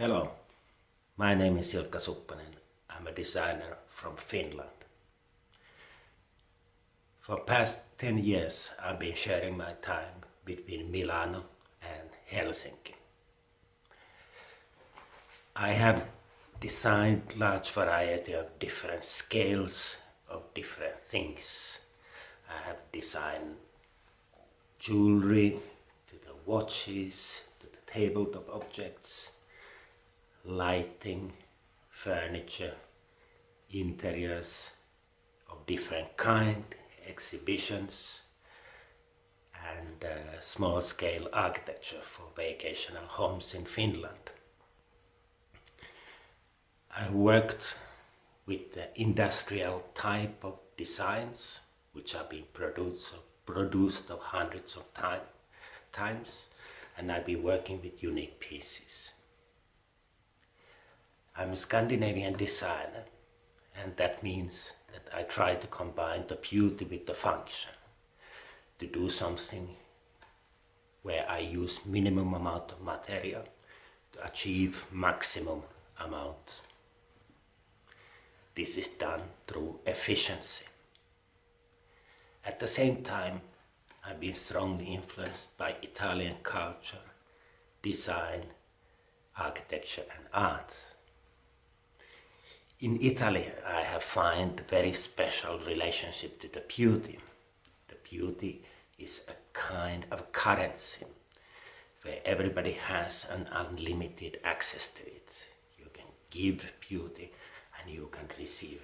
Hello, my name is Ilkka Suppanen. I'm a designer from Finland. For past 10 years I've been sharing my time between Milano and Helsinki. I have designed large variety of different scales of different things. I have designed jewelry to the watches, to the tabletop objects, lighting, furniture, interiors of different kind, exhibitions, and uh, small scale architecture for vacational homes in Finland. I worked with the industrial type of designs which have been produced, produced of hundreds of time, times and I've been working with unique pieces. I'm a Scandinavian designer and that means that I try to combine the beauty with the function to do something where I use minimum amount of material to achieve maximum amount. This is done through efficiency. At the same time, I've been strongly influenced by Italian culture, design, architecture and arts. In Italy, I have found a very special relationship to the beauty. The beauty is a kind of currency where everybody has an unlimited access to it. You can give beauty and you can receive.